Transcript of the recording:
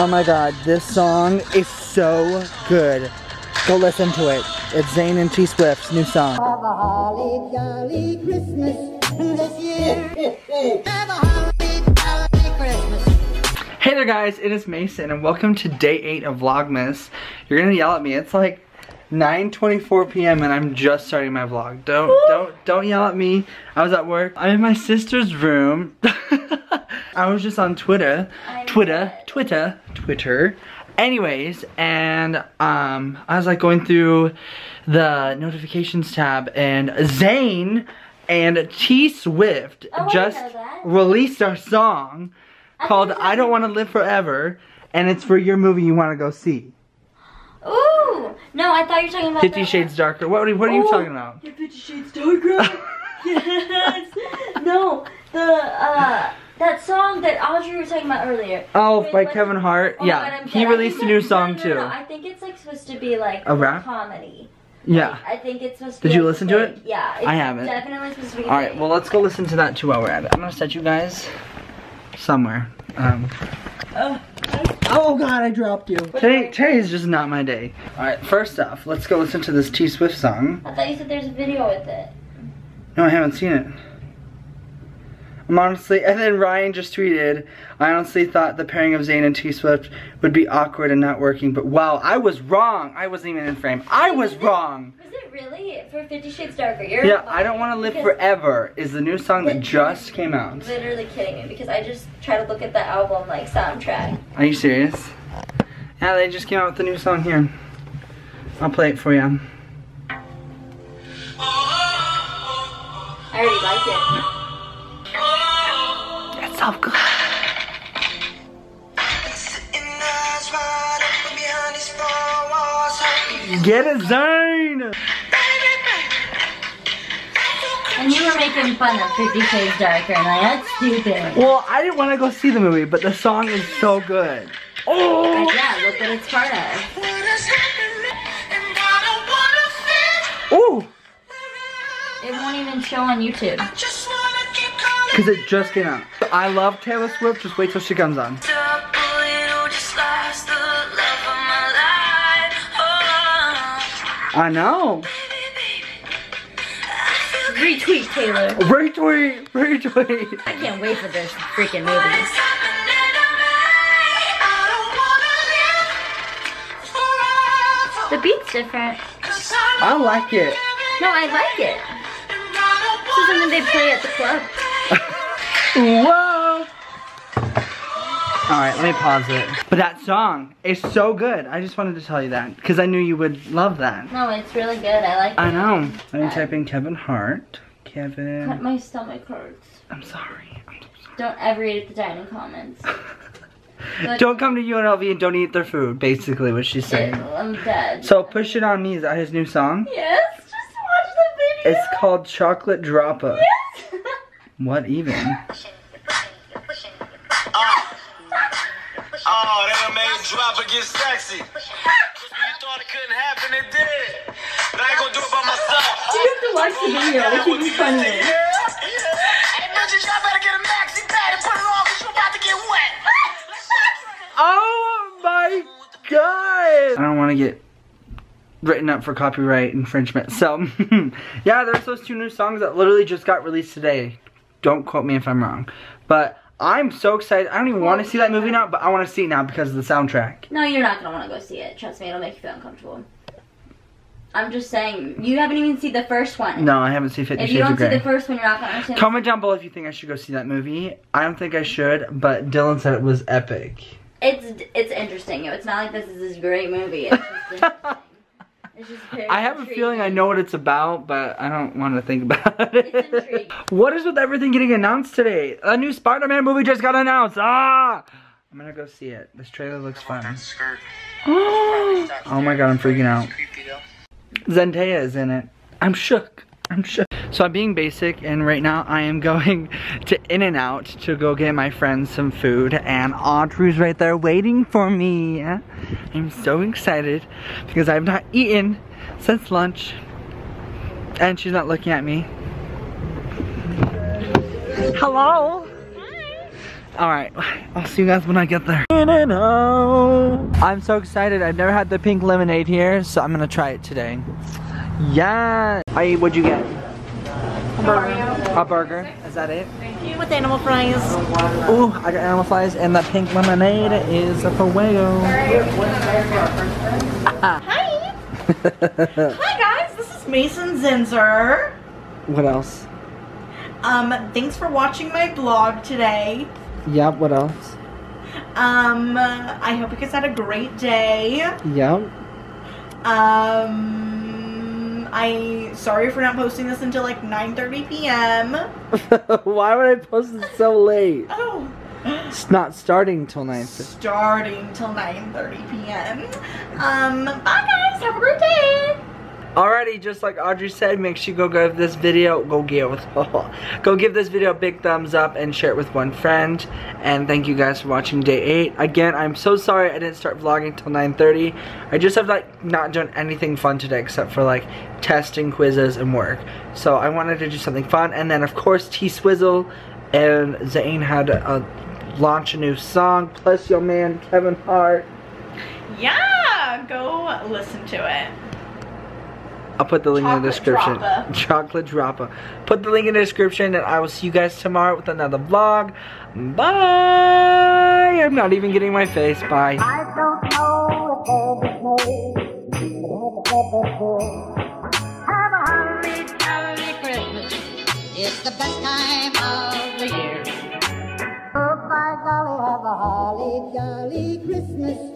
Oh my god, this song is so good. Go listen to it. It's Zayn and T Swift's new song. Have a holly jolly Christmas this year. Have a holly jolly Christmas. Hey there guys, it is Mason and welcome to day 8 of Vlogmas. You're gonna yell at me, it's like 9.24 p.m. and I'm just starting my vlog. Don't, don't, don't yell at me. I was at work. I'm in my sister's room. I was just on Twitter, Twitter, Twitter, Twitter. Anyways, and um, I was like going through the notifications tab and Zayn and T Swift Oh, just released a song I called I Don't Want to Live Forever and it's for your movie you want to go see. Ooh! No, I thought you were talking about Fifty the- Shades Darker. What, are- what are you talking about? Yeah, Fifty Shades Darker. yes. No, the uh, that song that Audrey was talking about earlier. Oh, Wait, by what's Kevin Hart. Oh yeah, God, he released a new that- song no, no, too. No, I think it's like supposed to be like A rap? comedy. yeah. I think it's supposed to. Did be you listen to it? Yeah. It's I haven't. Definitely supposed to be. All right, well let's go listen to that too while we're at it. I'm gonna set you guys somewhere. Um, Oh, oh God, I dropped you. Today, today is just not my day. All right, first off, let's go listen to this T Swift song. I thought you said there's a video with it. No, I haven't seen it. I'm honestly, and then Ryan just tweeted, I honestly thought the pairing of Zayn and T Swift would be awkward and not working, but wow, I was wrong. I wasn't even in frame. I was wrong. Was it really for Fifty Shades Darker? You're Yeah, I don't want to live forever is the new song that just came out. Literally kidding me because I just try to look at the album like soundtrack. Are you serious? Yeah, they just came out with a new song here. I'll play it for you. I already like it. It's. Get it, Zayn! And you were making fun of Fifty Shades Darker, and like, that's stupid. Well, I didn't want to go see the movie, but the song is so good. Oh! Like, yeah, look what it's part of. Ooh! It won't even show on YouTube. Because it just came out. I love Taylor Swift, just wait till she comes on. I know. Retweet Taylor. Retweet, retweet. I can't wait for this freaking movie. The beat's different. I like it. No, I like it. This is something they play at the club. Whoa! Alright, let me pause it. But that song is so good. I just wanted to tell you that. Because I knew you would love that. No, it's really good. I like it. I know. Let me uh, type in Kevin Hart. Cut Kevin. my stomach hurts. I'm sorry. I'm so Don't ever eat at the dining comments. sorry. Don't come to UNLV and don't eat their food, basically what she's saying. I'm dead. So Push It On Me, is that his new song? Yes, just watch the video. It's called Chocolate Droppa. Yes. What even? Oh, oh, they done made Dropper get sexy. You thought it couldn't happen, it did. But I ain't gonna do it by myself. you have to watch the video. It should be funny. Yeah, yeah. Hey, bitches, y'all better get a maxi pad and put it on because you about to get wet. Oh my god! I don't want to get written up for copyright infringement. So, yeah, there's those two new songs that literally just got released today. Don't quote me if I'm wrong. But I'm so excited. I don't even want to see that movie now, but I want to see it now because of the soundtrack. No, you're not gonna want to go see it. Trust me, it'll make you feel uncomfortable. I'm just saying, you haven't even seen the first one. No, I haven't seen Fifty Shades of Grey. If you don't see the first one, you're not gonna understand. Comment down below if you think I should go see that movie. I don't think I should, but Dylan said it was epic. It's it's interesting. It's not like this is this great movie. I have a feeling I know what it's about, but I don't want to think about it. It's intriguing. what is with everything getting announced today? A new Spider-Man movie just got announced. Ah! I'm gonna go see it. This trailer looks fun. oh my god, I'm freaking out. Zendaya is in it. I'm shook. I'm shook. So I'm being basic and right now I am going to In-N-Out to go get my friends some food and Audrey's right there waiting for me. I'm so excited because I've not eaten since lunch and she's not looking at me. Hello? Hi. Alright, I'll see you guys when I get there. In and out. I'm so excited. I've never had the pink lemonade here, so I'm gonna try it today. Yeah. I what'd you get? A burger. A burger. Is that it? With animal fries. Ooh, I got animal fries, and the pink lemonade is a fuego. Hi. Hi guys, this is Mason Zinszer. what else? Um, thanks for watching my vlog today. Yep. What else? Um, I hope you guys had a great day. Yep. Um, I sorry for not posting this until like 9:30 p.m. Why would I post it so late? Oh, It's not starting till 9. starting till 9:30 p.m. Um, bye guys, have a great day. Alrighty, just like Audrey said, make sure you go give this video, go give, go give this video a big thumbs up and share it with one friend. And thank you guys for watching day 8. Again, I'm so sorry I didn't start vlogging till 9.30. I just have like not done anything fun today except for like testing, quizzes, and work. So I wanted to do something fun. And then of course T-Swizzle and Zayn had uh, launch a new song, plus your man Kevin Hart. Yeah, go listen to it. I'll put the link in the description. dropper. Chocolate dropper. Put the link in the description and I will see you guys tomorrow with another vlog. Bye! I'm not even getting my face. Bye. I don't know if there's a Have a holly jolly Christmas. It's the best time of the year. Oh, by golly, have a holly jolly Christmas.